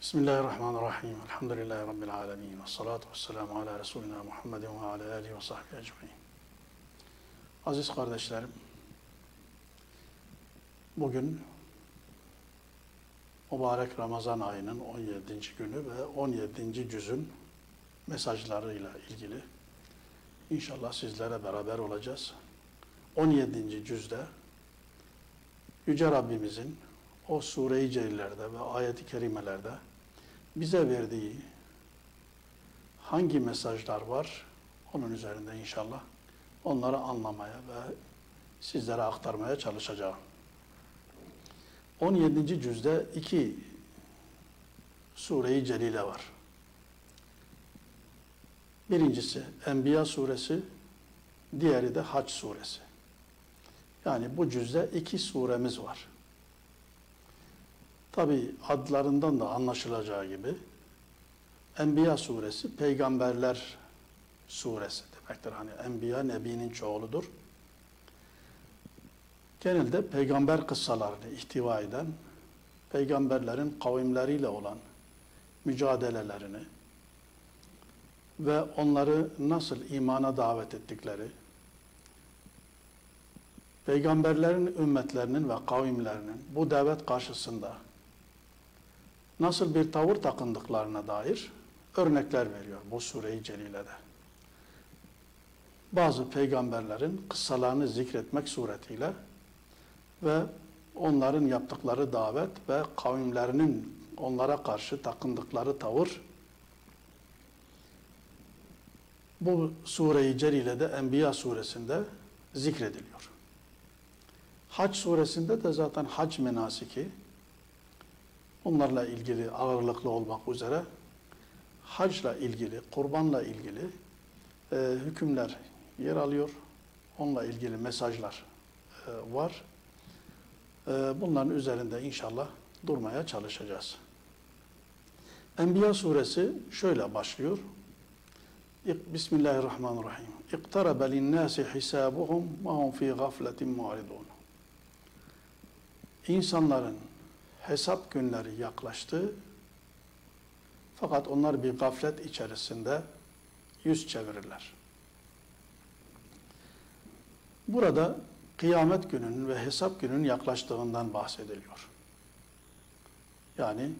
Bismillahirrahmanirrahim. Elhamdülillahi Rabbil alemin. Ve salatu ve selamu ala Resulina Muhammedin ve ala alihi ve sahbihi ecmain. Aziz kardeşlerim, bugün mübarek Ramazan ayının 17. günü ve 17. cüzün mesajlarıyla ilgili inşallah sizlere beraber olacağız. 17. cüzde Yüce Rabbimizin o sure-i ve ayet-i kerimelerde bize verdiği hangi mesajlar var onun üzerinde inşallah onları anlamaya ve sizlere aktarmaya çalışacağım. 17. cüzde iki sure-i celile var. Birincisi Enbiya suresi, diğeri de Hac suresi. Yani bu cüzde iki suremiz var. Tabi adlarından da anlaşılacağı gibi Enbiya suresi peygamberler suresi demektir. Hani Enbiya Nebi'nin çoğuludur. Genelde peygamber kıssalarını ihtiva eden, peygamberlerin kavimleriyle olan mücadelelerini ve onları nasıl imana davet ettikleri, peygamberlerin ümmetlerinin ve kavimlerinin bu davet karşısında nasıl bir tavır takındıklarına dair örnekler veriyor bu sure-i celilede. Bazı peygamberlerin kıssalarını zikretmek suretiyle ve onların yaptıkları davet ve kavimlerinin onlara karşı takındıkları tavır bu sure-i celilede Enbiya suresinde zikrediliyor. Hac suresinde de zaten hac menasiki Bunlarla ilgili ağırlıklı olmak üzere hacla ilgili, kurbanla ilgili e, hükümler yer alıyor. Onunla ilgili mesajlar e, var. E, bunların üzerinde inşallah durmaya çalışacağız. Enbiya suresi şöyle başlıyor. Bismillahirrahmanirrahim. İqtarabe linnâsi hisâbuhum ve hum fî gafletin mu'ridûn. İnsanların hesap günleri yaklaştı. Fakat onlar bir gaflet içerisinde yüz çevirirler. Burada kıyamet gününün ve hesap gününün yaklaştığından bahsediliyor. Yani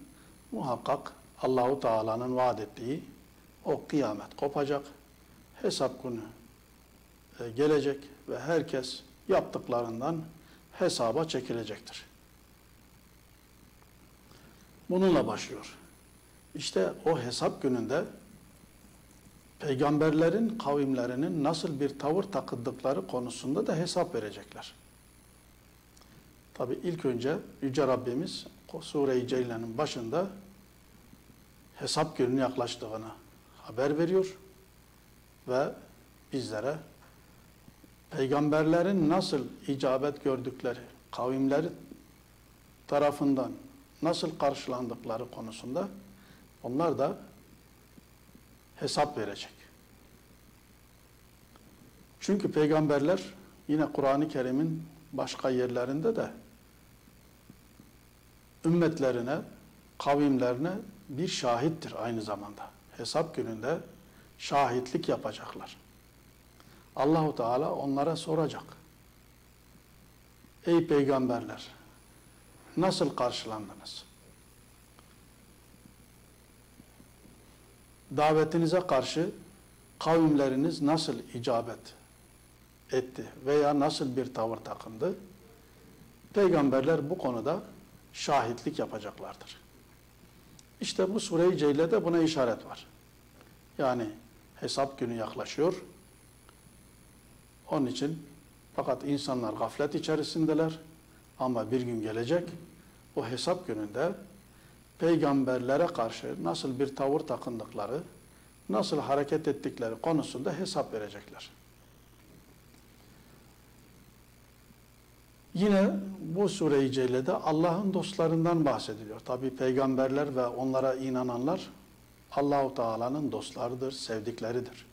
muhakkak Allahu Teala'nın vaat ettiği o kıyamet kopacak, hesap günü e, gelecek ve herkes yaptıklarından hesaba çekilecektir. Bununla başlıyor. İşte o hesap gününde peygamberlerin kavimlerinin nasıl bir tavır takındıkları konusunda da hesap verecekler. Tabi ilk önce Yüce Rabbimiz Sure-i Ceylan'ın başında hesap gününün yaklaştığını haber veriyor ve bizlere peygamberlerin nasıl icabet gördükleri, kavimleri tarafından nasıl karşılandıkları konusunda onlar da hesap verecek. Çünkü peygamberler yine Kur'an-ı Kerim'in başka yerlerinde de ümmetlerine, kavimlerine bir şahittir aynı zamanda. Hesap gününde şahitlik yapacaklar. Allahu Teala onlara soracak. Ey peygamberler, nasıl karşılandınız? Davetinize karşı kavimleriniz nasıl icabet etti veya nasıl bir tavır takındı? Peygamberler bu konuda şahitlik yapacaklardır. İşte bu sure-i Ceyle'de buna işaret var. Yani hesap günü yaklaşıyor. Onun için fakat insanlar gaflet içerisindeler. Ama bir gün gelecek o hesap gününde peygamberlere karşı nasıl bir tavır takındıkları, nasıl hareket ettikleri konusunda hesap verecekler. Yine bu sure-i Celle'de Allah'ın dostlarından bahsediliyor. Tabi peygamberler ve onlara inananlar Allahu Teala'nın dostlarıdır, sevdikleridir.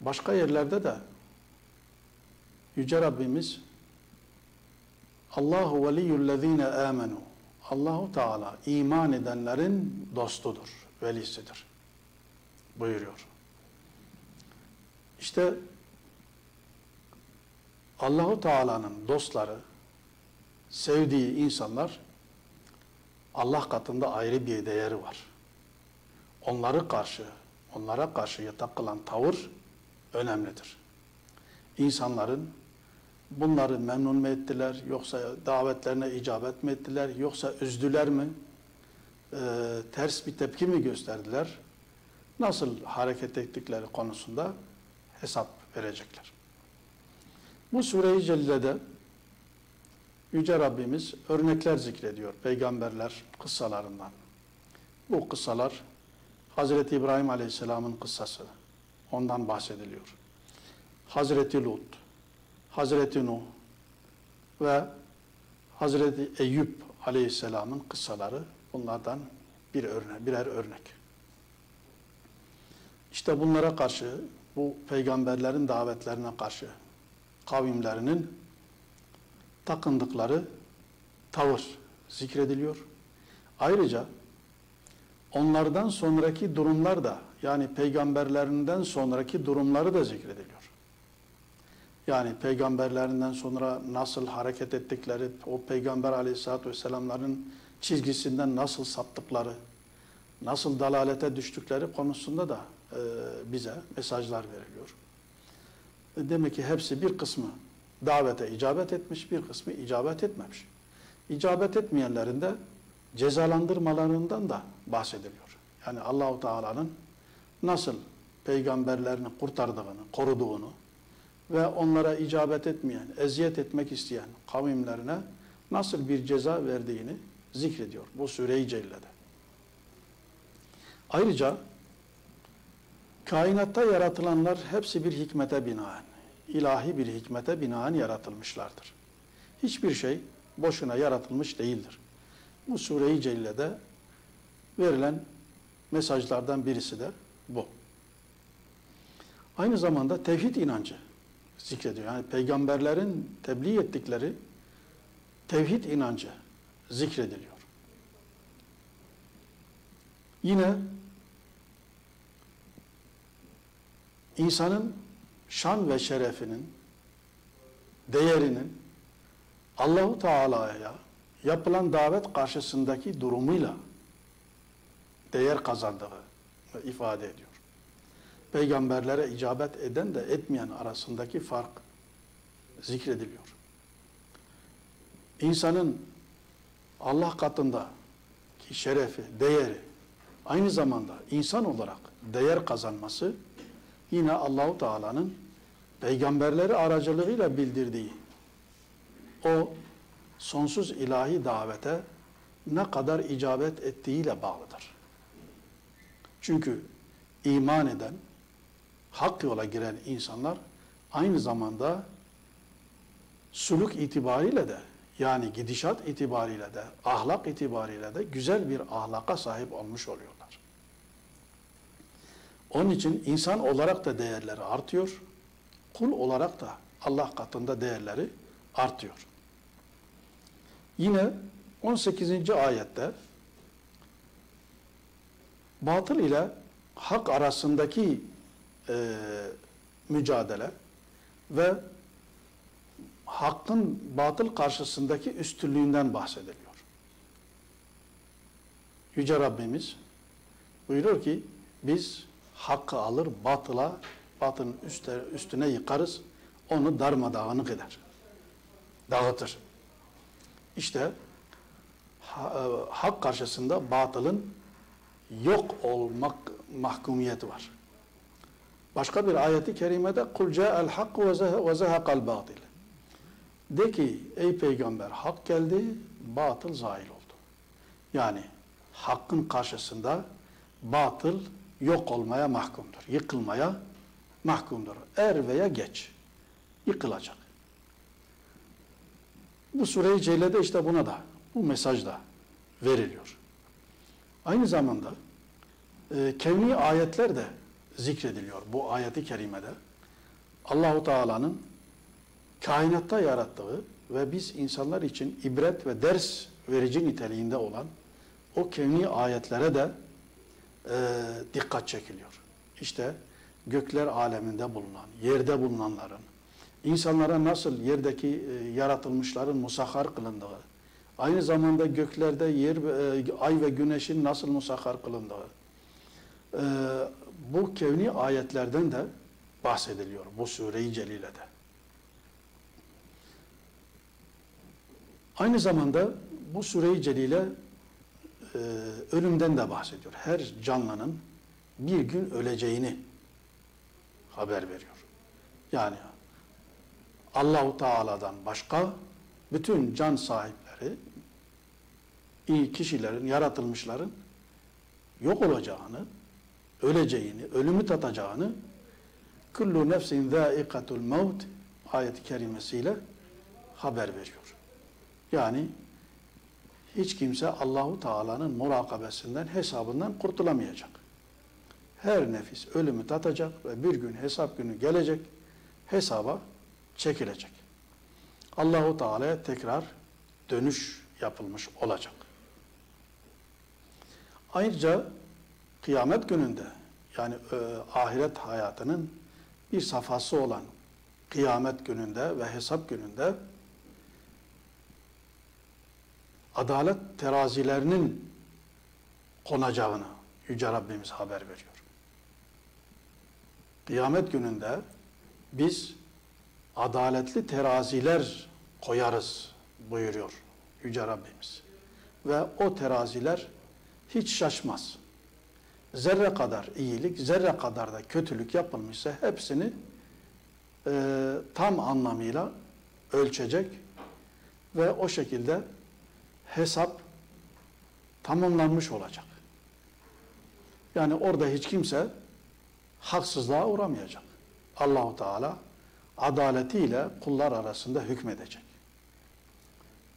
Başka yerlerde de Yüce Rabbimiz Allahu veliyyullezine amenu. Allahu Teala iman edenlerin dostudur, velisidir. Buyuruyor. İşte Allahu Teala'nın dostları, sevdiği insanlar Allah katında ayrı bir değeri var. Onları karşı, onlara karşı takılan tavır önemlidir. İnsanların bunları memnun mu ettiler, yoksa davetlerine icabet mi ettiler, yoksa üzdüler mi, ee, ters bir tepki mi gösterdiler, nasıl hareket ettikleri konusunda hesap verecekler. Bu sure-i cellede Yüce Rabbimiz örnekler zikrediyor peygamberler kıssalarından. Bu kıssalar Hazreti İbrahim Aleyhisselam'ın kıssası. Ondan bahsediliyor. Hazreti Lut, Hazreti Nuh ve Hazreti Eyüp Aleyhisselam'ın kıssaları bunlardan bir örnek, birer örnek. İşte bunlara karşı, bu peygamberlerin davetlerine karşı kavimlerinin takındıkları tavır zikrediliyor. Ayrıca onlardan sonraki durumlar da yani peygamberlerinden sonraki durumları da zikrediliyor. Yani peygamberlerinden sonra nasıl hareket ettikleri, o peygamber aleyhissalatü vesselamların çizgisinden nasıl saptıkları, nasıl dalalete düştükleri konusunda da e, bize mesajlar veriliyor. E, demek ki hepsi bir kısmı davete icabet etmiş, bir kısmı icabet etmemiş. İcabet etmeyenlerin de cezalandırmalarından da bahsediliyor. Yani Allahu Teala'nın nasıl peygamberlerini kurtardığını, koruduğunu ve onlara icabet etmeyen, eziyet etmek isteyen kavimlerine nasıl bir ceza verdiğini zikrediyor bu Sure-i Celle'de. Ayrıca kainatta yaratılanlar hepsi bir hikmete binaen, ilahi bir hikmete binaen yaratılmışlardır. Hiçbir şey boşuna yaratılmış değildir. Bu Sure-i Celle'de verilen mesajlardan birisi de bu. Aynı zamanda tevhid inancı zikrediyor. Yani peygamberlerin tebliğ ettikleri tevhid inancı zikrediliyor. Yine insanın şan ve şerefinin, değerinin Allahu Teala'ya yapılan davet karşısındaki durumuyla değer kazandığı ifade ediyor. Peygamberlere icabet eden de etmeyen arasındaki fark zikrediliyor. İnsanın Allah katında ki şerefi, değeri aynı zamanda insan olarak değer kazanması yine Allahu Teala'nın peygamberleri aracılığıyla bildirdiği o sonsuz ilahi davete ne kadar icabet ettiğiyle bağlıdır. Çünkü iman eden, hak yola giren insanlar aynı zamanda suluk itibariyle de yani gidişat itibariyle de ahlak itibariyle de güzel bir ahlaka sahip olmuş oluyorlar. Onun için insan olarak da değerleri artıyor, kul olarak da Allah katında değerleri artıyor. Yine 18. ayette batıl ile hak arasındaki e, mücadele ve hakkın batıl karşısındaki üstünlüğünden bahsediliyor. Yüce Rabbimiz buyuruyor ki biz hakkı alır batıla üstüne, üstüne yıkarız onu darmadağınık eder. Dağıtır. İşte e, hak karşısında batılın yok olmak mahkumiyeti var. Başka bir ayeti kerimede kul ca'al hak ve zehaqal batil. De ki ey peygamber hak geldi, batıl zahil oldu. Yani hakkın karşısında batıl yok olmaya mahkumdur. Yıkılmaya mahkumdur. Er veya geç yıkılacak. Bu sure-i Celle'de işte buna da, bu mesaj da veriliyor. Aynı zamanda e, kevni ayetler de zikrediliyor bu ayeti kerimede. Allahu Teala'nın kainatta yarattığı ve biz insanlar için ibret ve ders verici niteliğinde olan o kevni ayetlere de e, dikkat çekiliyor. İşte gökler aleminde bulunan, yerde bulunanların, insanlara nasıl yerdeki e, yaratılmışların musahhar kılındığı, aynı zamanda göklerde yer, e, ay ve güneşin nasıl musahhar kılındığı, e, bu kevni ayetlerden de bahsediliyor bu sure-i celilede. Aynı zamanda bu sure-i celile e, ölümden de bahsediyor. Her canlının bir gün öleceğini haber veriyor. Yani Allahu Teala'dan başka bütün can sahipleri, iyi kişilerin, yaratılmışların yok olacağını, öleceğini, ölümü tatacağını kullu nefsin zâikatul mevt ayet-i kerimesiyle haber veriyor. Yani hiç kimse Allahu Teala'nın murakabesinden, hesabından kurtulamayacak. Her nefis ölümü tatacak ve bir gün hesap günü gelecek, hesaba çekilecek. Allahu Teala'ya tekrar dönüş yapılmış olacak. Ayrıca kıyamet gününde yani e, ahiret hayatının bir safhası olan kıyamet gününde ve hesap gününde adalet terazilerinin konacağını Yüce Rabbimiz haber veriyor. Kıyamet gününde biz adaletli teraziler koyarız buyuruyor Yüce Rabbimiz. Ve o teraziler hiç şaşmaz. Zerre kadar iyilik, zerre kadar da kötülük yapılmışsa hepsini e, tam anlamıyla ölçecek ve o şekilde hesap tamamlanmış olacak. Yani orada hiç kimse haksızlığa uğramayacak. Allahu Teala adaletiyle kullar arasında hükmedecek.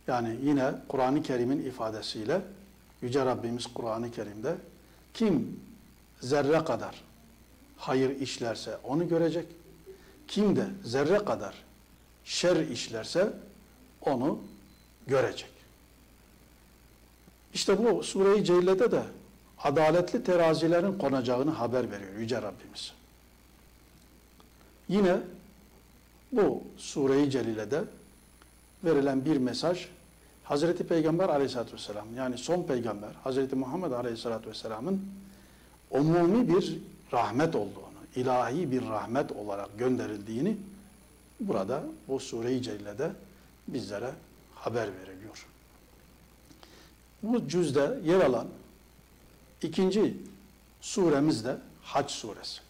Yani yine Kur'an-ı Kerim'in ifadesiyle Yüce Rabbimiz Kur'an-ı Kerim'de kim zerre kadar hayır işlerse onu görecek. Kim de zerre kadar şer işlerse onu görecek. İşte bu Sure-i Celle'de de adaletli terazilerin konacağını haber veriyor Yüce Rabbimiz. Yine bu Sure-i Celile'de verilen bir mesaj Hazreti Peygamber aleyhissalatü vesselam yani son peygamber Hazreti Muhammed aleyhissalatü vesselamın umumi bir rahmet olduğunu, ilahi bir rahmet olarak gönderildiğini burada bu Sure-i Celle'de bizlere haber veriliyor. Bu cüzde yer alan ikinci suremiz de Hac suresi.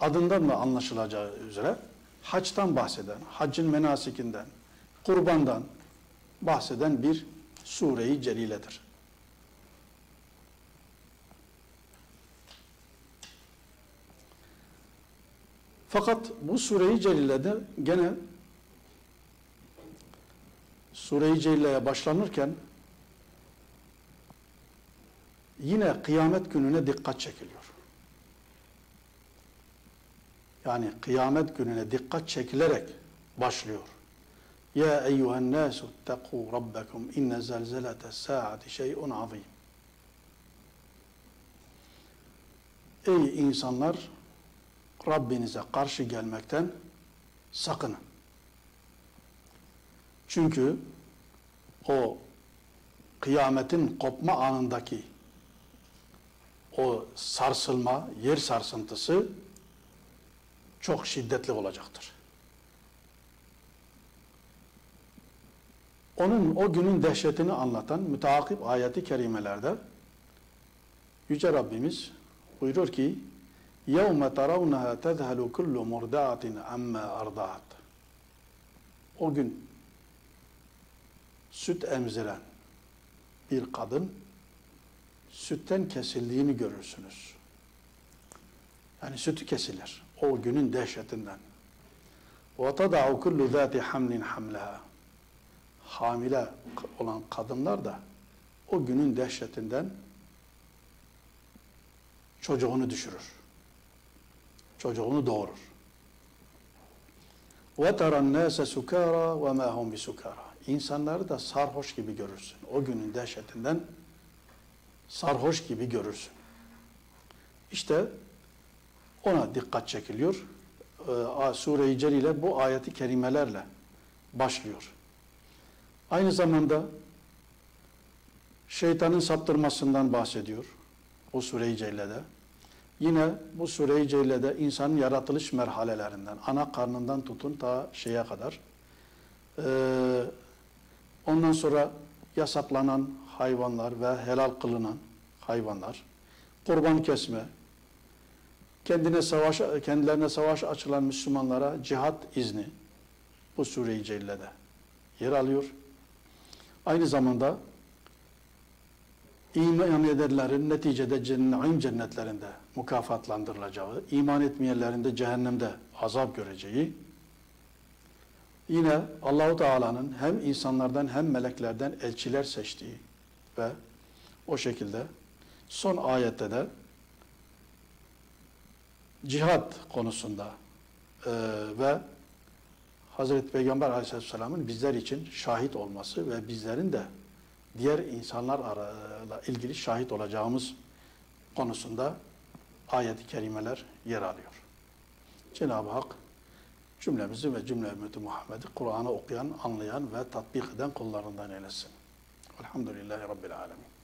Adından da anlaşılacağı üzere haçtan bahseden, haccın menasikinden, kurbandan bahseden bir sureyi celiledir. Fakat bu sureyi celilede gene Sure-i Celle'ye başlanırken yine kıyamet gününe dikkat çekiliyor. Yani kıyamet gününe dikkat çekilerek başlıyor. Ya eyyuhen nasu taqu rabbakum inne zelzelete saati şey'un azim. Ey insanlar Rabbinize karşı gelmekten sakının. Çünkü o kıyametin kopma anındaki o sarsılma, yer sarsıntısı çok şiddetli olacaktır. Onun o günün dehşetini anlatan müteakip ayeti kerimelerde Yüce Rabbimiz buyurur ki يَوْمَ تَرَوْنَهَا تَذْهَلُ كُلُّ مُرْدَعَةٍ عَمَّا أَرْضَعَتْ O gün süt emziren bir kadın sütten kesildiğini görürsünüz. Yani sütü kesilir. O günün dehşetinden. وَتَضَعُ كُلُّ ذَاتِ حَمْلٍ حَمْلَهَا Hamile olan kadınlar da o günün dehşetinden çocuğunu düşürür. Çocuğunu doğurur. وَتَرَى النَّاسَ سُكَارًا وَمَا هُمْ بِسُكَارًا İnsanları da sarhoş gibi görürsün. O günün dehşetinden sarhoş gibi görürsün. İşte ona dikkat çekiliyor. Ee, Sure-i Celile bu ayeti kerimelerle başlıyor. Aynı zamanda şeytanın saptırmasından bahsediyor o Sure-i Celile'de. Yine bu Sure-i Celile'de insanın yaratılış merhalelerinden, ana karnından tutun ta şeye kadar, ee, ondan sonra yasaklanan hayvanlar ve helal kılınan hayvanlar, kurban kesme, kendine savaş, kendilerine savaş açılan Müslümanlara cihat izni bu Sure-i Celile'de yer alıyor. Aynı zamanda iman edenlerin neticede cennet, cennetlerinde mukafatlandırılacağı, iman etmeyenlerin de cehennemde azap göreceği, yine Allahu Teala'nın hem insanlardan hem meleklerden elçiler seçtiği ve o şekilde son ayette de cihat konusunda e, ve Hazreti Peygamber Aleyhisselam'ın bizler için şahit olması ve bizlerin de diğer insanlarla ilgili şahit olacağımız konusunda ayet-i kerimeler yer alıyor. Cenab-ı Hak cümlemizi ve cümle ümmeti Muhammed'i Kur'an'ı okuyan, anlayan ve tatbik eden kullarından eylesin. Elhamdülillahi Rabbil Alemin.